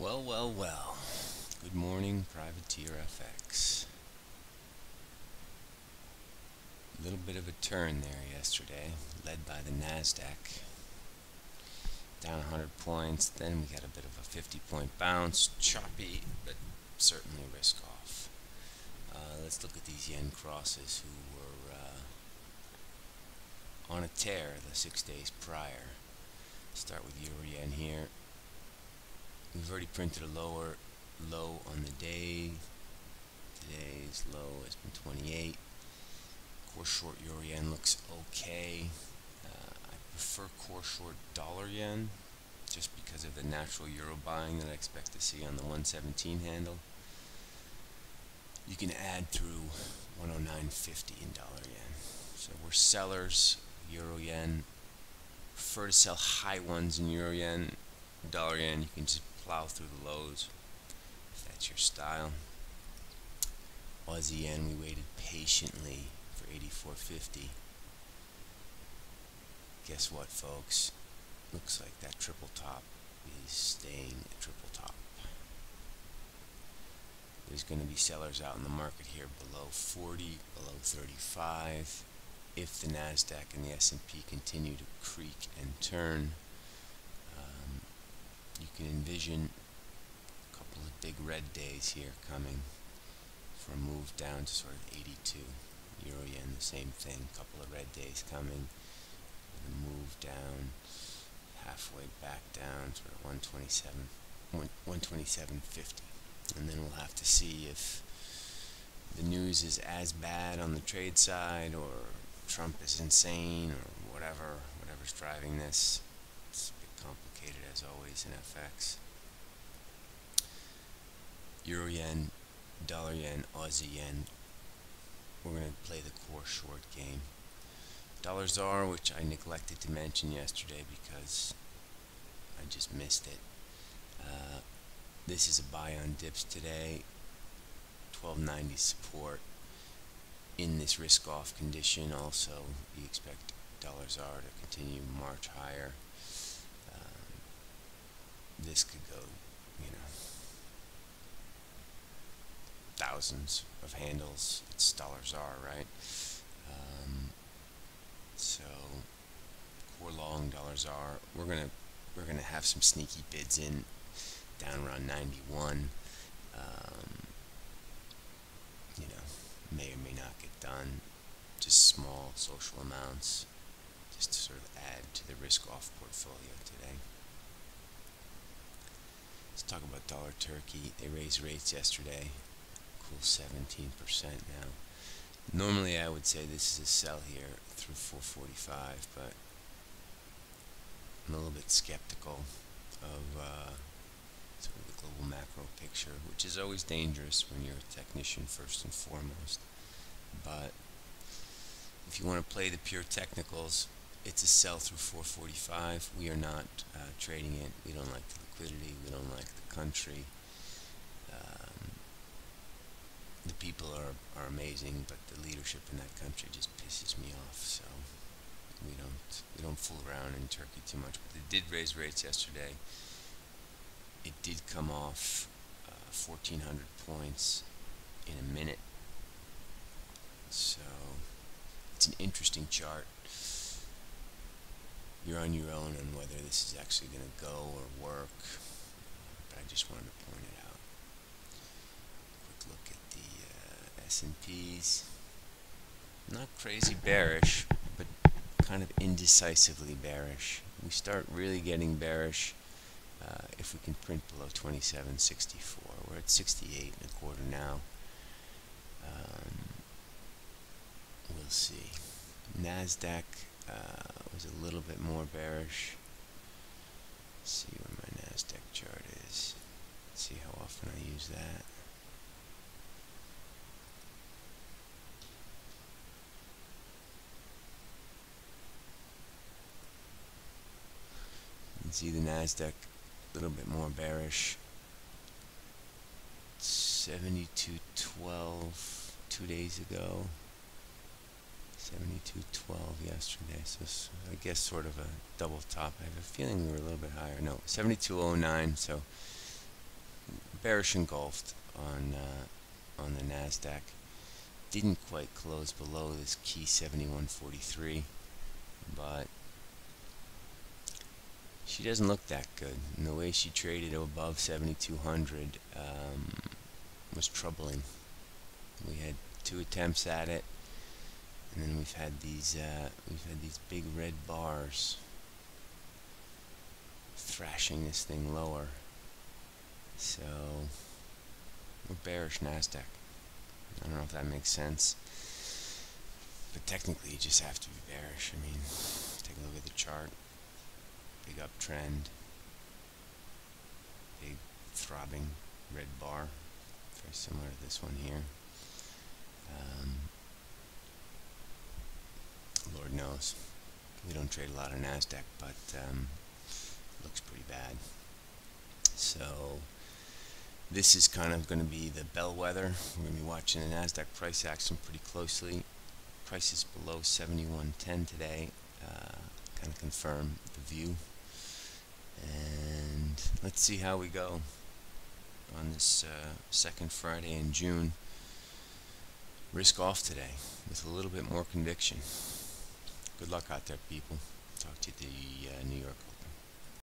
Well, well, well. Good morning, Privateer FX. A little bit of a turn there yesterday, led by the NASDAQ. Down 100 points, then we got a bit of a 50 point bounce. Choppy, but certainly risk off. Uh, let's look at these yen crosses who were uh, on a tear the six days prior. Start with Euro Yen here. We've already printed a lower low on the day. Today's low has been 28. Core short euro yen looks okay. Uh, I prefer core short dollar yen just because of the natural euro buying that I expect to see on the 117 handle. You can add through 109.50 in dollar yen. So we're sellers, euro yen. Prefer to sell high ones in euro yen. Dollar yen, you can just plow through the lows if that's your style. Aussie yen, we waited patiently for 84.50. Guess what, folks? Looks like that triple top is staying a triple top. There's going to be sellers out in the market here below 40, below 35. If the Nasdaq and the S&P continue to creak and turn, you can envision a couple of big red days here coming for a move down to sort of 82 euro yen the same thing. Couple of red days coming. And a move down halfway back down sort of 127 127.50 and then we'll have to see if the news is as bad on the trade side or Trump is insane or whatever whatever's driving this. a complicated as always in FX Euro yen dollar yen, Aussie yen. We're going to play the core short game. Dollar ZAR, which I neglected to mention yesterday because I just missed it. Uh, this is a buy on dips today. 1290 support. In this risk off condition, also, we expect dollar ZAR to continue march higher. This could go, you know, thousands of handles. It's dollar ZAR, right? Um, so core long dollars ZAR. We're gonna we're gonna have some sneaky bids in down around 91. Um, you know, may or may not get done. Just small social amounts, just to sort of add to the risk-off portfolio today. Let's talk about dollar turkey. They raised rates yesterday cool 17% now. Normally I would say this is a sell here through 445, but I'm a little bit skeptical of uh, sort of the global macro picture, which is always dangerous when you're a technician first and foremost. But if you want to play the pure technicals, it's a sell through 445. We are not uh, trading it. We don't like the liquidity. We don't like the country the people are, are amazing, but the leadership in that country just pisses me off. So we don't we don't fool around in Turkey too much. But they did raise rates yesterday. It did come off uh, 1,400 points in a minute. So it's an interesting chart. You're on your own on whether this is actually going to go or work. But I just wanted to point it out. Quick look at the uh, S&Ps. Not crazy bearish, but kind of indecisively bearish. We start really getting bearish uh, if we can print below 27.64. We're at 68 and a quarter now. Um, we'll see. Nasdaq uh, was a little bit more bearish. Let's see where my Nasdaq chart is. Let's see how often I use that. You can see the Nasdaq a little bit more bearish. 72.12 two days ago. 72.12 yesterday. So I guess sort of a double top. I have a feeling we were a little bit higher. No, 72.09. So bearish engulfed on uh, on the Nasdaq. Didn't quite close below this key 71.43, but she doesn't look that good. And the way she traded above 7,200 um, was troubling. We had two attempts at it, and then we've had these uh, we've had these big red bars thrashing this thing lower. So we're bearish Nasdaq. I don't know if that makes sense. But technically you just have to be bearish. I mean, take a look at the chart. Big uptrend. Big throbbing red bar. Very similar to this one here. Um, knows. We don't trade a lot of NASDAQ, but um, looks pretty bad. So this is kind of going to be the bellwether. We're going to be watching the NASDAQ price action pretty closely. Price is below 71.10 today. Uh, kind of confirm the view. And let's see how we go on this uh, second Friday in June. Risk off today with a little bit more conviction. Good luck out there, people. Talk to the uh, New York